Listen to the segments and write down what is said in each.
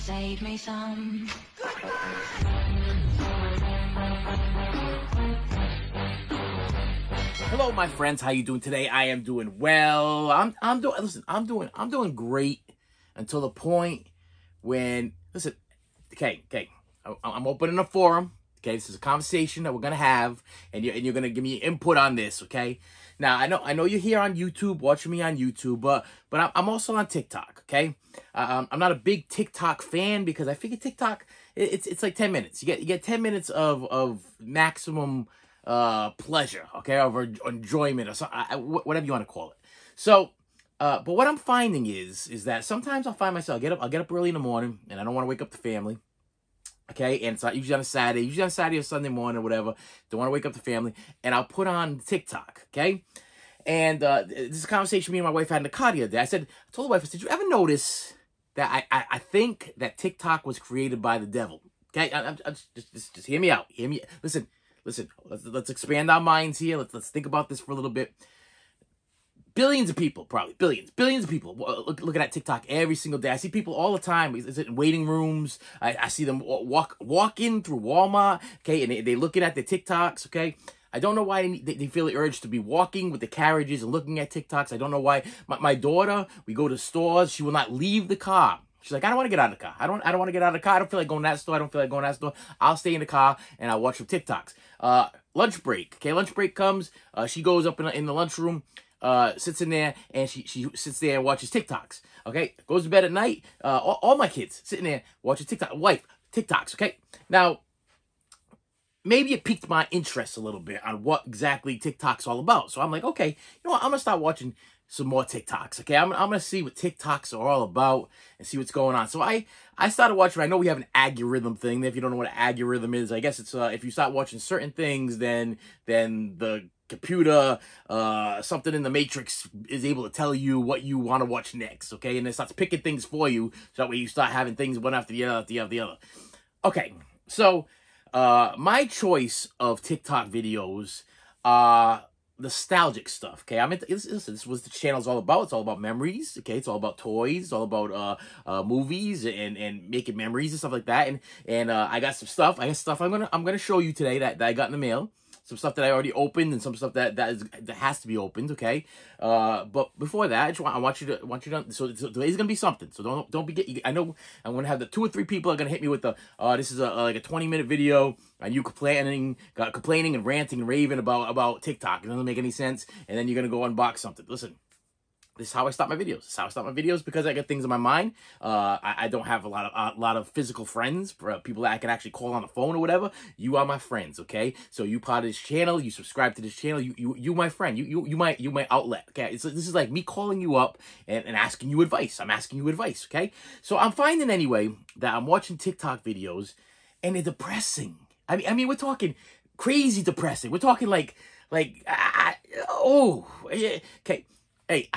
save me some. Hello, my friends. How you doing today? I am doing well. I'm I'm doing. Listen, I'm doing. I'm doing great until the point when listen. Okay, okay. I'm opening a forum. Okay, this is a conversation that we're gonna have, and you're and you're gonna give me input on this. Okay. Now I know I know you're here on YouTube, watching me on YouTube, but but I'm, also on TikTok. Okay. Um, I'm not a big TikTok fan because I figure TikTok it's it's like ten minutes. You get you get ten minutes of of maximum uh pleasure, okay, or enjoyment or something, whatever you want to call it. So, uh, but what I'm finding is is that sometimes I'll find myself I'll get up I'll get up early in the morning and I don't want to wake up the family. Okay, and it's not usually on a Saturday, usually on Saturday or Sunday morning or whatever. Don't want to wake up the family, and I'll put on TikTok. Okay, and uh, this conversation me and my wife had in the car the other day. I said, I told the wife, I said, did you ever notice that I, I, I think that TikTok was created by the devil? Okay, I, I, just, just, just hear me out. Hear me. Listen, listen. Let's, let's expand our minds here. Let's let's think about this for a little bit. Billions of people, probably billions, billions of people look, looking at TikTok every single day. I see people all the time. Is it in waiting rooms? I, I see them walk walk in through Walmart. Okay, and they, they looking at the TikToks. Okay, I don't know why they, they, feel the urge to be walking with the carriages and looking at TikToks. I don't know why. My, my daughter, we go to stores. She will not leave the car. She's like, I don't want to get out of the car. I don't. I don't want to get out of the car. I don't feel like going to that store. I don't feel like going to that store. I'll stay in the car and I'll watch some TikToks. Uh, lunch break. Okay, lunch break comes. Uh, she goes up in, in the lunchroom. Uh, sits in there and she she sits there and watches TikToks. Okay, goes to bed at night. Uh, all, all my kids sitting there watching TikTok. Wife TikToks. Okay, now maybe it piqued my interest a little bit on what exactly TikTok's all about. So I'm like, okay, you know what? I'm gonna start watching some more TikToks. Okay, I'm, I'm gonna see what TikToks are all about and see what's going on. So I I started watching. I know we have an algorithm thing. If you don't know what an algorithm is, I guess it's uh, if you start watching certain things, then then the computer, uh, something in the matrix is able to tell you what you want to watch next. Okay, and it starts picking things for you, so that way you start having things one after the other, after the other, the other. Okay, so uh, my choice of TikTok videos are nostalgic stuff. Okay, I mean, this, this, was the channel's all about. It's all about memories. Okay, it's all about toys. It's all about uh, uh, movies and and making memories and stuff like that. And and uh, I got some stuff. I got stuff I'm gonna I'm gonna show you today that, that I got in the mail some stuff that I already opened and some stuff that that is that has to be opened. Okay, uh, but before that, I just want I want you to want you to so, so today's gonna be something. So don't don't be get. I know I'm gonna have the two or three people are gonna hit me with the uh this is a, like a 20 minute video and you complaining got complaining and ranting and raving about about TikTok. It doesn't make any sense. And then you're gonna go unbox something. Listen this is how I stop my videos. This is how I stop my videos because I get things in my mind. Uh, I, I, don't have a lot of a lot of physical friends, people that I can actually call on the phone or whatever. You are my friends, okay? So you part of this channel, you subscribe to this channel, you you you my friend, you you you my you my outlet, okay? So this is like me calling you up and, and asking you advice. I'm asking you advice, okay? So I'm finding anyway that I'm watching TikTok videos and they're depressing. I mean, I mean, we're talking crazy depressing. We're talking like like I, oh, okay. Hey,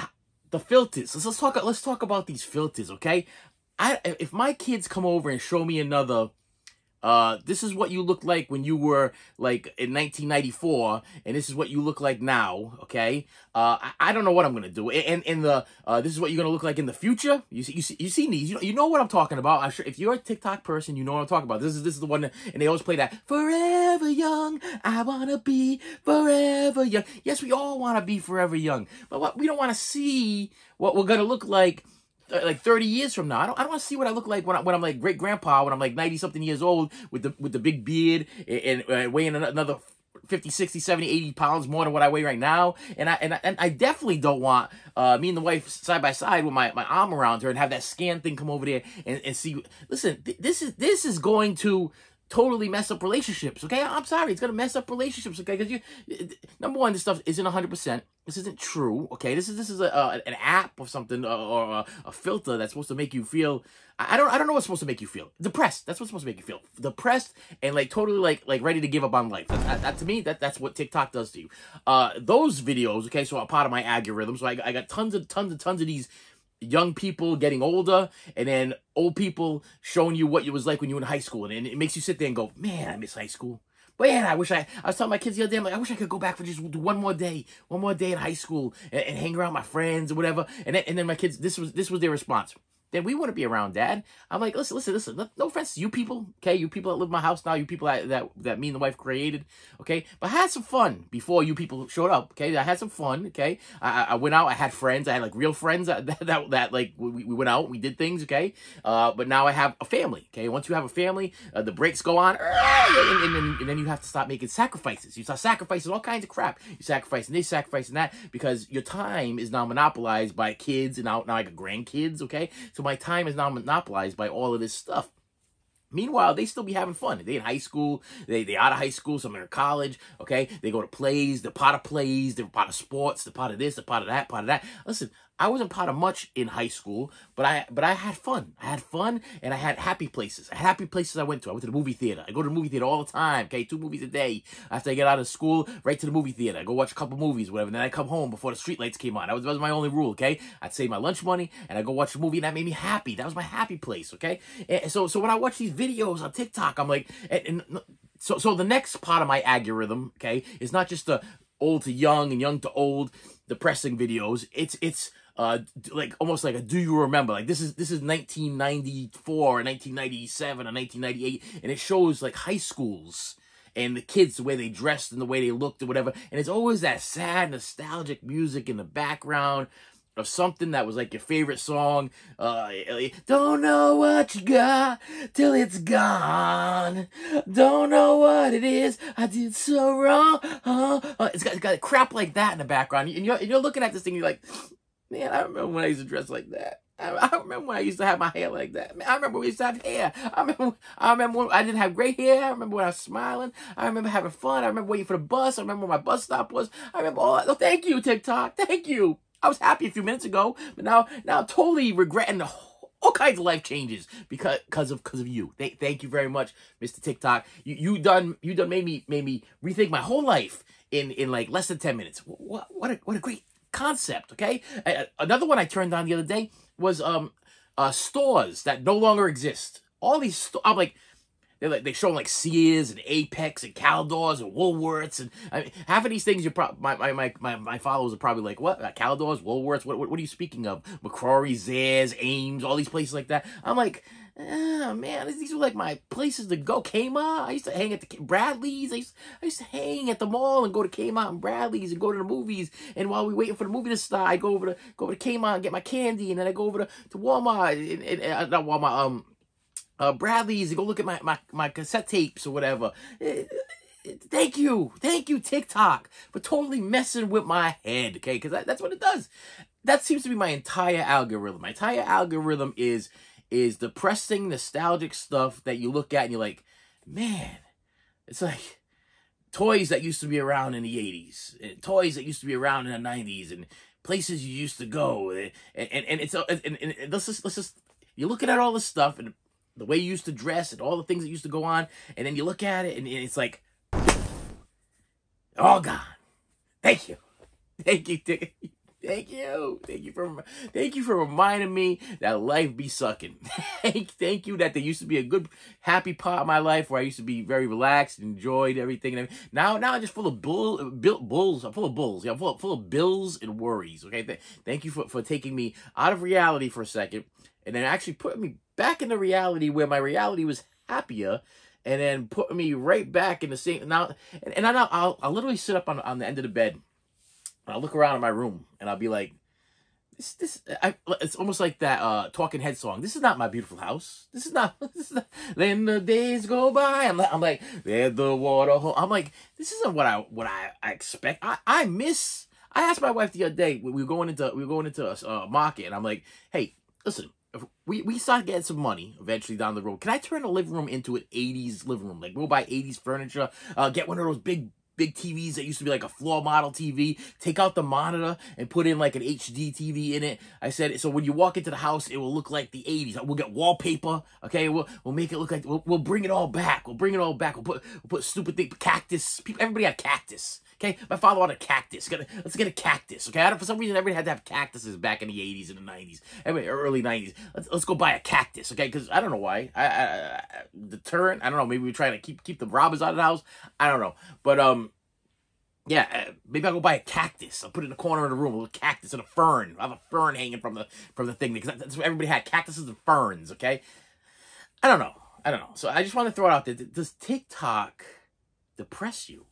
the filters. Let's, let's talk. Let's talk about these filters, okay? I if my kids come over and show me another uh, this is what you look like when you were like in 1994, and this is what you look like now. Okay, uh, I, I don't know what I'm gonna do. And in the uh, this is what you're gonna look like in the future. You see, you see, you see these. You know, you know what I'm talking about. I'm sure if you're a TikTok person, you know what I'm talking about. This is this is the one, that, and they always play that "Forever Young." I wanna be forever young. Yes, we all wanna be forever young, but what we don't want to see what we're gonna look like like 30 years from now. I don't, I don't want to see what I look like when, I, when I'm like great grandpa, when I'm like 90 something years old with the with the big beard and, and uh, weighing another 50, 60, 70, 80 pounds more than what I weigh right now. And I and I, and I definitely don't want uh, me and the wife side by side with my, my arm around her and have that scan thing come over there and, and see. Listen, th this is this is going to totally mess up relationships. Okay, I'm sorry, it's gonna mess up relationships. Okay, because you number one, this stuff isn't 100. percent This isn't true. Okay, this is this is a, an app or something or, or a, a, filter that's supposed to make you feel. I don't I don't know what's supposed to make you feel depressed. That's what's supposed to make you feel depressed and like totally like like ready to give up on life. That, that, that to me that that's what TikTok does to you. Uh, those videos. Okay, so a part of my algorithm. So I, I got tons of tons and tons of these young people getting older and then old people showing you what it was like when you were in high school. And it makes you sit there and go, man, I miss high school. Man, I wish I, I was telling my kids the other day, I'm like, I wish I could go back for just one more day, one more day in high school and, and hang around my friends or whatever. And then, and then my kids, this was, this was their response. Then we wouldn't be around, Dad. I'm like, listen, listen, listen. No offense to you people, okay? You people that live in my house now, you people that that, that me and the wife created, okay? But I had some fun before you people showed up, okay? I had some fun, okay? I, I went out, I had friends, I had like real friends that that, that, that like we, we went out, we did things, okay? Uh, but now I have a family, okay? Once you have a family, uh, the breaks go on, and, and, and, and then you have to stop making sacrifices. You start sacrificing all kinds of crap. You sacrificing this, sacrificing that, because your time is now monopolized by kids and now, now like grandkids, okay? So my time is now monopolized by all of this stuff. Meanwhile, they still be having fun. They in high school. They they out of high school. Some are in college. Okay, they go to plays. They're part of plays. They're part of sports. They're part of this. They're part of that. Part of that. Listen, I wasn't part of much in high school, but I but I had fun. I had fun and I had happy places. Happy places I went to. I went to the movie theater. I go to the movie theater all the time. Okay, two movies a day. After I get out of school, right to the movie theater. I go watch a couple movies, whatever. And then I come home before the streetlights came on. That was, that was my only rule. Okay, I'd save my lunch money and I go watch a movie, and that made me happy. That was my happy place. Okay, and so so when I watch these videos on TikTok, I'm like, eh, and, and so so the next part of my algorithm, okay, is not just the old to young and young to old depressing videos. It's it's uh like almost like a do you remember like this is this is 1994 or 1997 or 1998 and it shows like high schools and the kids the way they dressed and the way they looked or whatever and it's always that sad nostalgic music in the background of something that was like your favorite song. Uh, don't know what you got till it's gone. Don't know what it is I did so wrong. Uh, uh, it's got, it's got crap like that in the background, and you're, and you're looking at this thing. You're like, Man, I remember when I used to dress like that. I, I remember when I used to have my hair like that. Man, I remember when we used to have hair. I remember, I remember when I didn't have gray hair. I remember when I was smiling. I remember having fun. I remember waiting for the bus. I remember where my bus stop was. I remember all that. Oh, thank you, TikTok. Thank you. I was happy a few minutes ago, but now, now I'm totally regretting the whole, all kinds of life changes because because of because of you. Thank, thank you very much, Mr. TikTok. You you done you done made me made me rethink my whole life in in like less than ten minutes. What what a what a great concept, okay? Another one I turned on the other day was um uh stores that no longer exist. All these sto- I'm like they're like they show like Sears and Apex and Caldors and Woolworths and I mean, half of these things you probably my, my my my followers are probably like what uh, Caldors Woolworths what, what what are you speaking of McCrory Zayres Ames all these places like that I'm like oh man these were like my places to go Kmart I used to hang at the Bradlees I used, I used to hang at the mall and go to Kmart and Bradlees and go to the movies and while we waiting for the movie to start I go over to go over to Kmart and get my candy and then I go over to, to Walmart and, and, and uh, not Walmart um uh, Bradlees, and go look at my, my, my cassette tapes or whatever. Eh, thank you. Thank you, TikTok, for totally messing with my head, okay? Because that, that's what it does. That seems to be my entire algorithm. My entire algorithm is is depressing, nostalgic stuff that you look at and you're like, man, it's like toys that used to be around in the 80s, and toys that used to be around in the 90s, and places you used to go. And, and, and it's, and, and, and let's just, let's just, you're looking at all this stuff and the way you used to dress and all the things that used to go on, and then you look at it and it's like, all gone. Thank you. Thank you. Thank you. Thank you for thank you for reminding me that life be sucking. thank, thank you that there used to be a good happy part of my life where I used to be very relaxed, enjoyed everything. And now now I'm just full of bull, bull bulls. I'm full of bulls. Yeah, I'm full, full of bills and worries. Okay. Th- thank you for, for taking me out of reality for a second and then actually putting me back into reality where my reality was happier and then putting me right back in the same now and, and I, I'll, I'll literally sit up on, on the end of the bed and I'll look around in my room and I'll be like this this I, it's almost like that uh talking head song this is not my beautiful house this is not, this is not then the days go by I'm like I'm like there's the water hole I'm like this isn't what I what I, I expect I, I miss I asked my wife the other day we were going into we were going into a uh, market and I'm like hey listen we, we start getting some money eventually down the road. Can I turn the living room into an 80s living room? Like, we'll buy 80s furniture, uh, get one of those big big TVs that used to be like a floor model TV, take out the monitor and put in like an HD TV in it. I said, so when you walk into the house, it will look like the 80s. We'll get wallpaper, okay? We'll, we'll make it look like, we'll, we'll bring it all back. We'll bring it all back. We'll put, we'll put stupid thing, cactus. People, everybody had cactus. Okay, my father wanted a cactus. Let's get a cactus. Okay, I don't, for some reason, everybody had to have cactuses back in the '80s and the '90s, everybody, early '90s. Let's, let's go buy a cactus. Okay, because I don't know why. I, I, I deterrent. I don't know. Maybe we're trying to keep keep the robbers out of the house. I don't know. But um, yeah, uh, maybe I'll go buy a cactus. I'll put it in the corner of the room, a little cactus and a fern. I have a fern hanging from the from the thing because that's what everybody had cactuses and ferns. Okay, I don't know. I don't know. So I just want to throw it out there. Does TikTok depress you?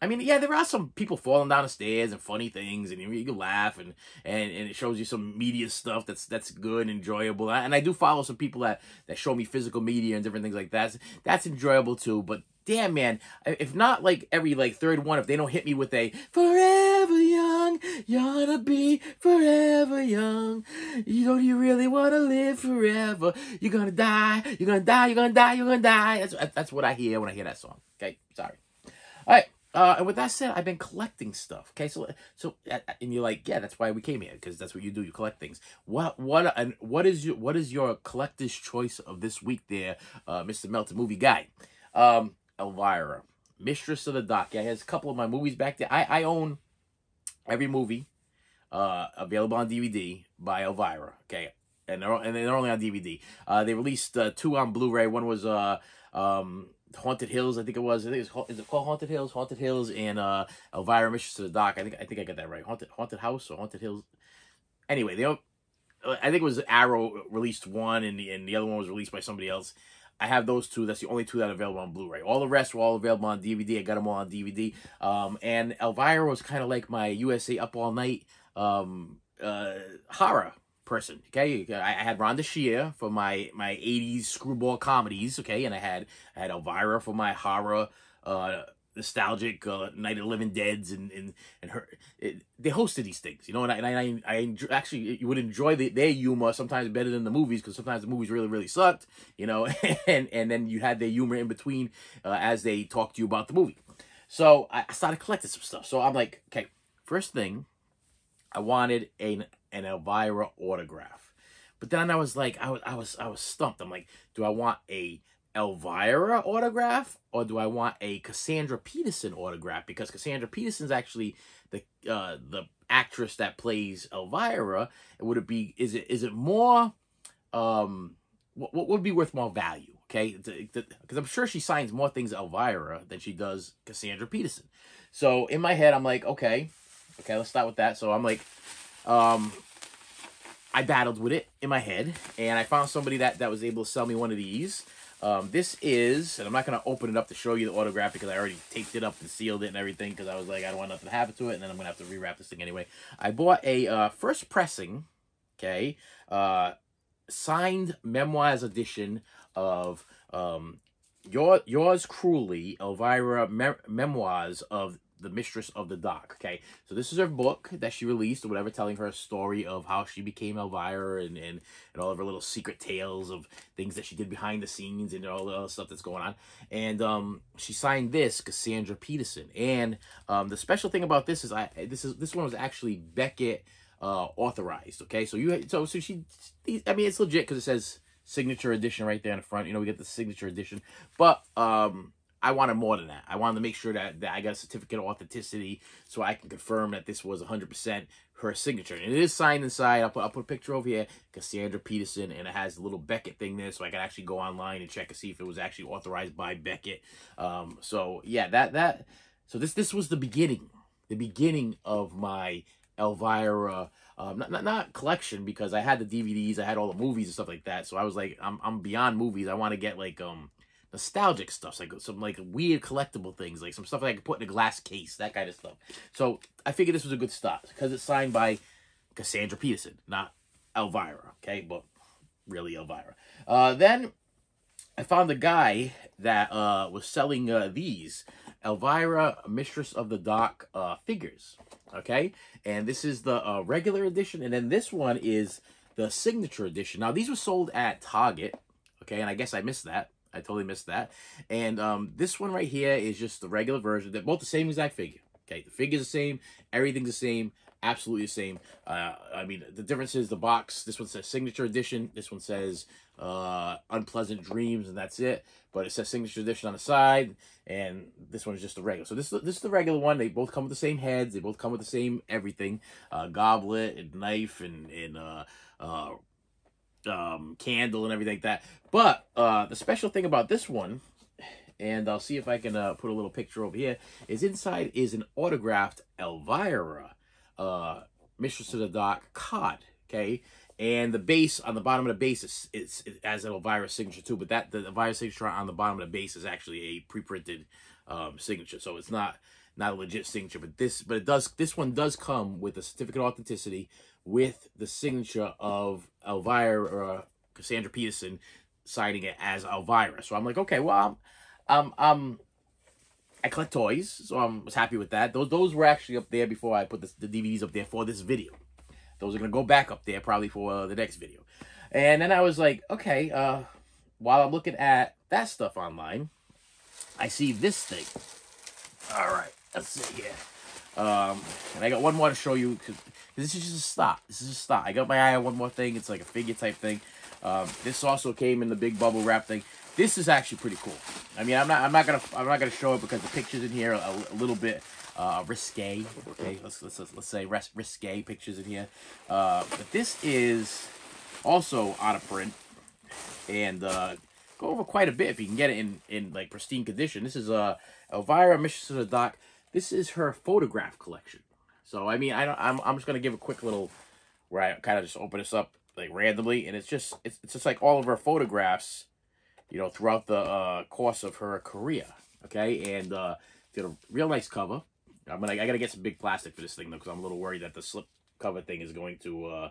I mean, yeah, there are some people falling down the stairs and funny things, and you, you can laugh, and, and and it shows you some media stuff that's that's good and enjoyable. And I do follow some people that that show me physical media and different things like that. That's enjoyable too. But damn, man, if not like every like third one, if they don't hit me with a forever young, you to be forever young. You don't you really want to live forever? You're gonna die. You're gonna die. You're gonna die. You're gonna die. That's that's what I hear when I hear that song. Okay, sorry. All right. Uh, and with that said, I've been collecting stuff. Okay, so so and you're like, yeah, that's why we came here because that's what you do. You collect things. What what and what is your what is your collector's choice of this week, there, uh, Mr. Melting movie guy? Um, Elvira, Mistress of the Dark. Yeah, has a couple of my movies back there. I I own every movie uh available on DVD by Elvira. Okay, and they're and they're only on DVD. Uh, they released uh, two on Blu-ray. One was uh um Haunted Hills, I think it was. I think it's is it called Haunted Hills? Haunted Hills and uh Elvira Mistress of the Dark. I think I think I got that right. Haunted Haunted House or Haunted Hills. Anyway, they I think it was Arrow released one and the and the other one was released by somebody else. I have those two. That's the only two that are available on Blu-ray. All the rest were all available on DVD. I got them all on DVD. Um, and Elvira was kind of like my USA Up All Night um, uh, horror person. Okay, I, had Rhonda Shear for my my '80s screwball comedies. Okay, and I had I had Elvira for my horror. Uh, nostalgic uh, Night of the Living Dead's and and and her it, they hosted these things, you know, and I and I, I enjoy, actually you would enjoy the, their humor sometimes better than the movies because sometimes the movies really really sucked, you know, and and then you had their humor in between uh, as they talked to you about the movie. So I started collecting some stuff. So I'm like, okay, first thing, I wanted an an Elvira autograph. But then I was like, I was, I was, I was stumped. I'm like, do I want a Elvira autograph or do I want a Cassandra Peterson autograph? Because Cassandra Peterson's actually the uh, the actress that plays Elvira. Would it be? Is it is it more? Um, what, what would be worth more value? Okay, because I'm sure she signs more things Elvira than she does Cassandra Peterson. So in my head, I'm like, okay, okay, let's start with that. So I'm like, um, I battled with it in my head, and I found somebody that, that was able to sell me one of these. Um, this is, and I'm not going to open it up to show you the autograph because I already taped it up and sealed it and everything because I was like, I don't want nothing to happen to it, and then I'm going to have to rewrap this thing anyway. I bought a uh, first pressing, okay, uh, signed memoirs edition of um, your, Yours Cruelly, Elvira Me Memoirs of the Mistress of the Dark Okay, so this is her book that she released or whatever, telling her a story of how she became Elvira and, and, and all of her little secret tales of things that she did behind the scenes and all the other stuff that's going on. And um, she signed this, Cassandra Peterson. And um, the special thing about this is I this is this one was actually Beckett uh, authorized. Okay, so you so so she, I mean it's legit because it says signature edition right there in the front. You know we get the signature edition, but um I wanted more than that. I wanted to make sure that, that I got a certificate of authenticity so I can confirm that this was 100% her signature. And it is signed inside. I'll put, I'll put a picture over here, Cassandra Peterson, and it has a little Beckett thing there so I can actually go online and check and see if it was actually authorized by Beckett. Um, so, yeah, that, that, so this, this was the beginning, the beginning of my Elvira, um, not, not, not collection because I had the DVDs, I had all the movies and stuff like that. So I was like, I'm, I'm beyond movies. I want to get like, um, nostalgic stuff, like some like weird collectible things, like some stuff that I could put in a glass case, that kind of stuff. So I figured this was a good start because it's signed by Cassandra Peterson, not Elvira, okay? But really Elvira. Uh, then I found a guy that uh, was selling uh, these Elvira, Mistress of the Dark uh, figures, okay? And this is the uh, regular edition, and then this one is the signature edition. Now, these were sold at Target, okay? And I guess I missed that. I totally missed that. And um, this one right here is just the regular version. They're both the same exact figure. Okay, the figure's the same, everything's the same, absolutely the same. Uh, I mean, the difference is the box. This one says signature edition. This one says uh, unpleasant dreams, and that's it. But it says signature edition on the side, and this one is just the regular. So this this is the regular one. They both come with the same heads. They both come with the same everything, uh, goblet and knife and and uh, uh, um, candle and everything like that. But uh, the special thing about this one and I'll see if I can uh, put a little picture over here. Is inside is an autographed Elvira, uh, Mistress of the Dark card. Okay, and the base on the bottom of the base is it's, it has an Elvira signature too, but that the Elvira signature on the bottom of the base is actually a pre-printed um, signature, so it's not not a legit signature. But this, but it does. This one does come with a certificate of authenticity with the signature of Elvira uh, Cassandra Peterson signing it as Elvira. So I'm like, okay, well, I'm, I'm, I'm I collect toys, so I was happy with that. Those those were actually up there before I put this, the DVDs up there for this video. Those are gonna go back up there probably for uh, the next video. And then I was like, okay, uh, while I'm looking at that stuff online, I see this thing. All right, let's see here. Um, and I got one more to show you because this is just a stop. This is a stop. I got my eye on one more thing. It's like a figure type thing. Um, this also came in the big bubble wrap thing. This is actually pretty cool. I mean, I'm not, I'm not gonna, I'm not gonna show it because the pictures in here are a, a little bit uh, risque. Okay, let's let's let's say risque pictures in here. Uh, but this is also out of print and uh, go over quite a bit if you can get it in in like pristine condition. This is uh, Elvira Mistress of the Dark. This is her photograph collection. So I mean, I don't. I'm I'm just gonna give a quick little where I kind of just open this up like randomly, and it's just it's, it's just like all of her photographs, you know, throughout the uh, course of her career. Okay, and uh, did a real nice cover. I'm gonna I gotta get some big plastic for this thing though, because I'm a little worried that the slip cover thing is going to uh,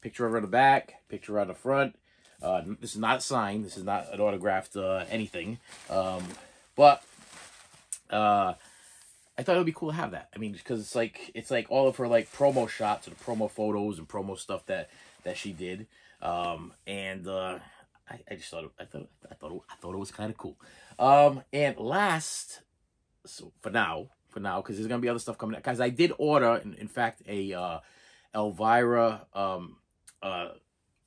picture her on the back, picture on the front. Uh, this is not signed. This is not an autographed uh, anything. Um, but uh, I thought it would be cool to have that. I mean, because it's like it's like all of her like promo shots and the promo photos and promo stuff that that she did. Um, and uh, I, I just thought I thought I thought it, I thought it was kind of cool. Um, and last, so for now, for now, because there's gonna be other stuff coming. Because I did order, in, in fact, a uh, Elvira um, uh,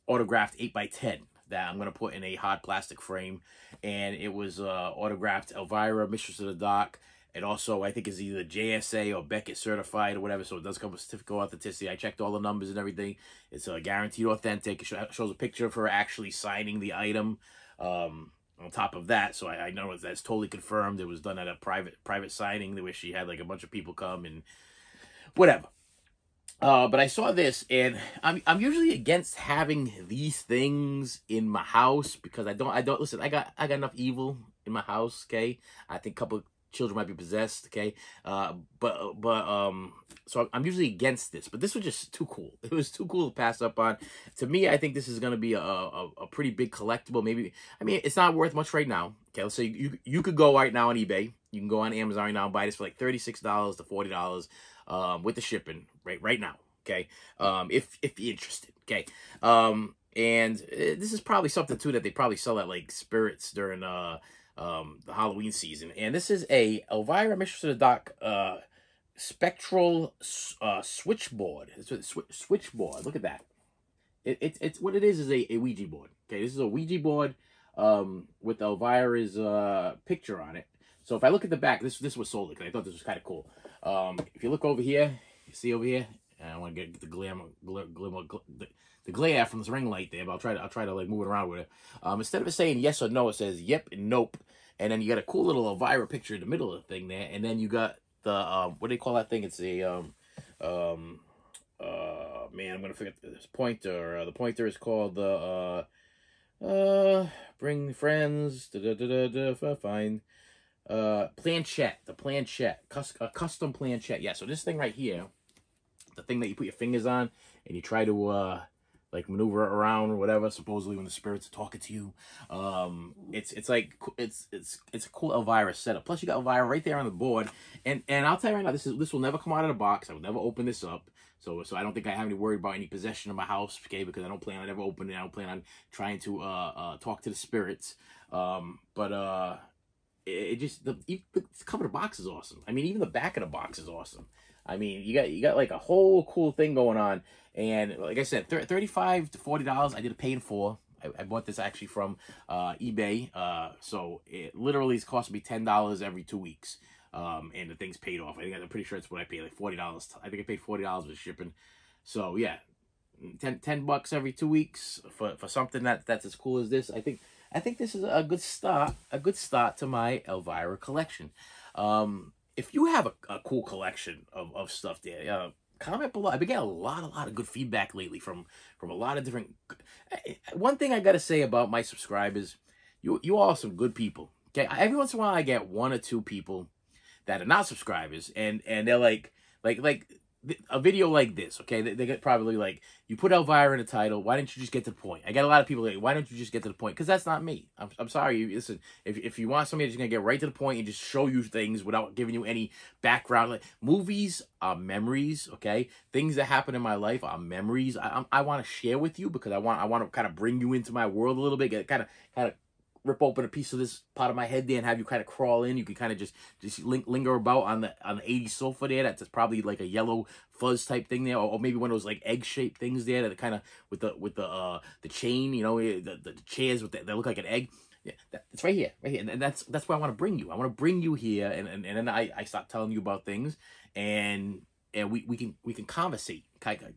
autographed eight x ten that I'm gonna put in a hot plastic frame, and it was uh, autographed Elvira, Mistress of the Dark it also, I think, is either JSA or Beckett certified or whatever, so it does come with certificate of authenticity. I checked all the numbers and everything. It's uh, guaranteed authentic. It shows a picture of her actually signing the item. Um, on top of that, so I, I know that's totally confirmed. It was done at a private private signing where she had like a bunch of people come and whatever. Uh, but I saw this, and I'm I'm usually against having these things in my house because I don't I don't listen. I got I got enough evil in my house. Okay, I think a couple children might be possessed okay? Uh but but um so i'm usually against this but this was just too cool. It was too cool to pass up on. To me i think this is going to be a, a, a pretty big collectible. Maybe i mean it's not worth much right now okay? Let's say you you could go right now on ebay. You can go on amazon right now and buy this for like 36 dollars to 40 dollars um with the shipping right right now okay? Um if if you're interested okay? Um and uh, this is probably something too that they probably sell at like spirits during uh um, the Halloween season. And this is a Elvira Mistress of the Dark uh, spectral uh, switchboard. Sw switchboard. Look at that. It, it, it's what it is is a, a Ouija board. Okay, this is a Ouija board um, with Elvira's uh, picture on it. So if I look at the back, this this was sold because I thought this was kind of cool. Um, if you look over here, you see over here, and I want to get the glamour, glamour, glamour, the, the glare from this ring light there, but I'll try to I'll try to like move it around with it. Um, instead of it saying yes or no, it says yep and nope, and then you got a cool little Elvira picture in the middle of the thing there, and then you got the um, what do they call that thing? It's a um, um, uh, man, I'm gonna forget this pointer. Uh, the pointer is called the uh, uh, bring friends. Da da da da da. Fine. Uh, planchette. The planchette. Cus a custom planchette. Yeah. So this thing right here, the thing that you put your fingers on, and you try to uh like maneuver around or whatever supposedly when the spirits are talking to you. Um it's it's like it's it's it's a cool elvira setup. Plus you got elvira right there on the board. And and i'll tell you right now this is this will never come out of the box. I will never open this up. So so i don't think i have any worry about any possession of my house okay because i don't plan on ever opening it. I don't plan on trying to uh uh talk to the spirits. Um but uh it, it just the, the cover of the box is awesome. I mean even the back of the box is awesome I mean, you got you got like a whole cool thing going on, and like I said, thirty-five to forty dollars. I did a pay in four. I, I bought this actually from uh, eBay, uh, so it literally is costing me ten dollars every two weeks, um, and the thing's paid off. I think I'm pretty sure it's what I paid, like forty dollars. I think I paid forty dollars with shipping. So yeah, 10, 10 bucks every two weeks for, for something that that's as cool as this. I think I think this is a good start, a good start to my Elvira collection. Um, if you have a, a cool collection of, of stuff there, uh, comment below. I've been getting a lot, a lot of good feedback lately from from a lot of different. One thing I got to say about my subscribers, you you all are some good people. Okay, every once in a while I get one or two people that are not subscribers, and and they're like like like a video like this, okay, they, they, get probably like, you put Elvira in the title, why didn't you just get to the point? I get a lot of people like, why don't you just get to the point? Because that's not me. I'm, I'm sorry. Listen, if, if you want somebody that's going to get right to the point and just show you things without giving you any background, like movies are memories, okay? Things that happen in my life are memories. I, I, I want to share with you because I want I want to kind of bring you into my world a little bit, get kind of kind of rip open a piece of this part of my head there and have you kind of crawl in. You can kind of just just linger about on the on the 80s sofa there. That's probably like a yellow fuzz type thing there, or, or maybe one of those like egg shaped things there that kind of with the with the uh the chain, you know, eh, the, the chairs with that look like an egg. Yeah, it's right here, right here, and, and that's that's where I want to bring you. I want to bring you here, and and, and then I I start telling you about things, and and we, we can we can conversate.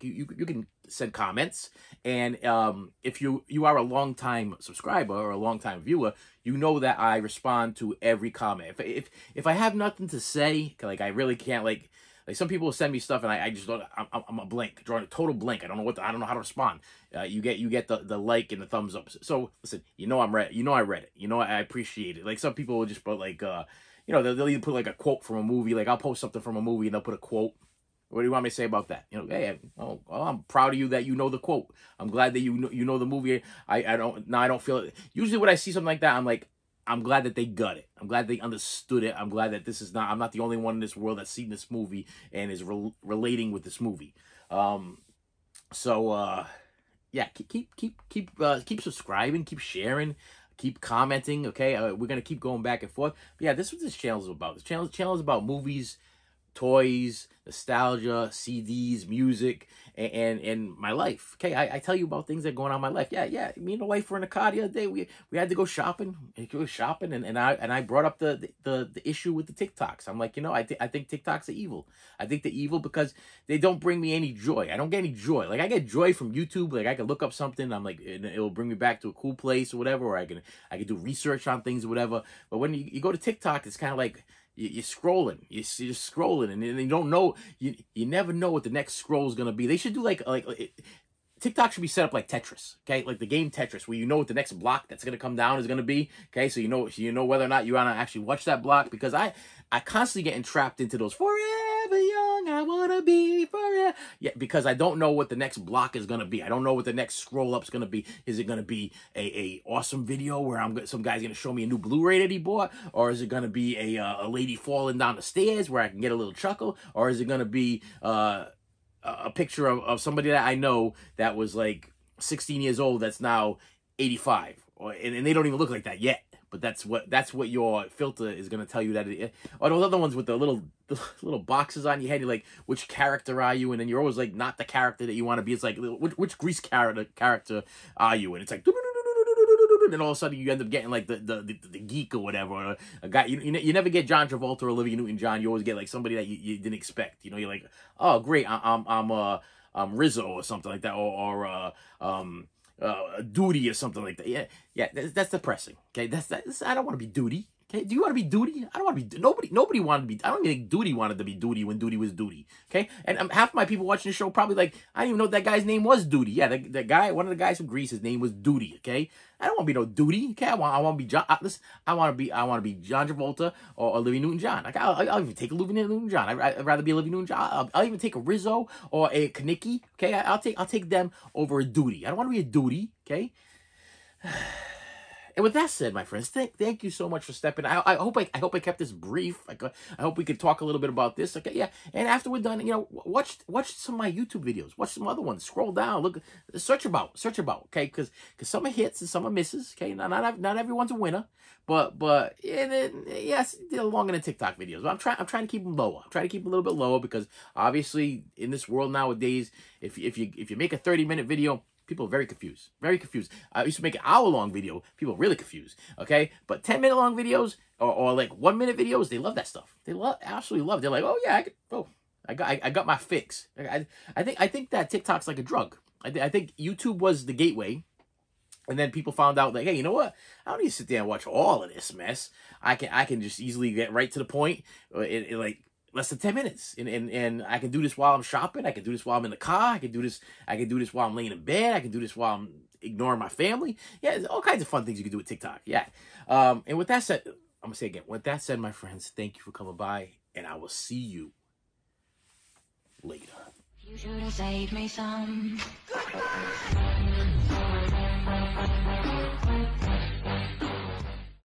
You, you, can send comments, and um, if you you are a long time subscriber or a long time viewer, you know that I respond to every comment. If if if I have nothing to say, like I really can't like like some people send me stuff and I, I just don't. I'm, I'm a blank, drawing a total blank. I don't know what. The, I don't know how to respond. Uh, you get you get the the like and the thumbs up. So listen, you know I'm read. You know I read it. You know I appreciate it. Like some people will just put like uh, you know they'll, they'll either put like a quote from a movie. Like I'll post something from a movie and they'll put a quote what do you want me to say about that? You know, hey, oh, well, I'm proud of you that you know the quote. I'm glad that you know, you know the movie. I, I don't now I don't feel it. Usually when I see something like that, I'm like, I'm glad that they got it. I'm glad they understood it. I'm glad that this is not. I'm not the only one in this world that's seen this movie and is re relating with this movie. Um, so uh, yeah, keep keep keep keep uh, keep subscribing, keep sharing keep commenting okay uh, we're gonna keep going back and forth but yeah this is what this channel is about this channel, channel is about movies toys, nostalgia, CDs, music, and and, and my life. Okay, I, I, tell you about things that are going on in my life. Yeah, yeah. Me and the wife were in the car the other day. We we had to go shopping. We shopping, and, and I and I brought up the, the the issue with the TikToks. I'm like, you know, I think I think TikToks are evil. I think they're evil because they don't bring me any joy. I don't get any joy. Like I get joy from YouTube. Like I can look up something. I'm like, it, will bring me back to a cool place or whatever. Or I can I can do research on things or whatever. But when you, you go to TikTok, it's kind of like you're scrolling. You're just scrolling, and you don't know. You you never know what the next scroll is gonna be. They should do like like. TikTok should be set up like Tetris, okay? Like the game Tetris, where you know what the next block that's gonna come down is gonna be, okay? So you know, you know whether or not you wanna actually watch that block. Because I, I constantly get entrapped into those forever young, I wanna be forever. Yeah, because I don't know what the next block is gonna be. I don't know what the next scroll up's gonna be. Is it gonna be a, a awesome video where I'm some guy's gonna show me a new Blu-ray that he bought, or is it gonna be a uh, a lady falling down the stairs where I can get a little chuckle, or is it gonna be uh, a picture of, of somebody that I know that was like 16 years old that's now 85, or, and, and they don't even look like that yet. But that's what that's what your filter is going to tell you that it, or those other ones with the little the little boxes on your head you're like which character are you and then you're always like not the character that you want to be. It's like which, which grease character character are you and it's like and then all of a sudden you end up getting like the the, the, the geek or whatever or a guy you, you, you never get John Travolta or Olivia Newton-John you always get like somebody that you, you didn't expect you know you're like oh great I, I'm I'm uh Rizzo or something like that or or uh um uh, Doody or something like that. Yeah, yeah, that's, that's depressing. Okay, that's, that's I don't want to be Doody. Okay, do you want to be Doody? I don't want to be. Nobody, nobody wanted to be. I don't think Doody wanted to be Doody when Doody was Doody. Okay, and um, half my people watching the show probably like I didn't even know that guy's name was Doody. Yeah, the, the guy, one of the guys from Grease, his name was Doody. Okay, I don't want to be no Doody. Okay, I want, I want to be John. I, listen, I want to be, I want to be John Travolta or Olivia Newton-John. Like I'll, I'll, even take a Olivia Newton-John. I'd, I'd, rather be Olivia Newton-John. I'll, I'll, even take a Rizzo or a Kenickie. Okay, I, will take, I'll take them over a Doody. I don't want to be a Doody. Okay. And with that said, my friends, thank thank you so much for stepping. I, I hope I, I hope I kept this brief. I, I hope we could talk a little bit about this. Okay, yeah. And after we're done, you know, watch watch some of my YouTube videos. Watch some other ones. Scroll down. Look, search about, search about. Okay, because because some are hits and some are misses. Okay, not not not everyone's a winner, but but and then, yes, they're longer than TikTok videos. But I'm trying I'm trying to keep them lower. I'm trying to keep them a little bit lower because obviously in this world nowadays, if if you if you make a 30 minute video People are very confused. Very confused. I used to make an hour long video. People really confused. Okay? But 10 minute long videos or, or like one minute videos, they love that stuff. They love absolutely love. It. They're like, oh yeah, I could, oh, I got I, I got my fix. I, I think I think that TikTok's like a drug. I, th I think YouTube was the gateway And then people found out like, hey, you know what? I don't need to sit there and watch all of this mess. I can I can just easily get right to the point uh, in, in like less than 10 minutes. And, and and i can do this while i'm shopping. I can do this while i'm in the car. I can do this i can do this while i'm laying in bed. I can do this while i'm ignoring my family. Yeah all kinds of fun things you can do with tiktok. Yeah. Um and with that said i'm gonna say again. With that said my friends thank you for coming by and i will see you later. You should have saved me some.